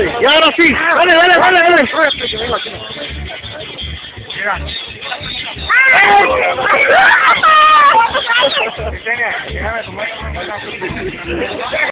Y ahora sí. Dale, dale, dale, dale. Déjame tomar.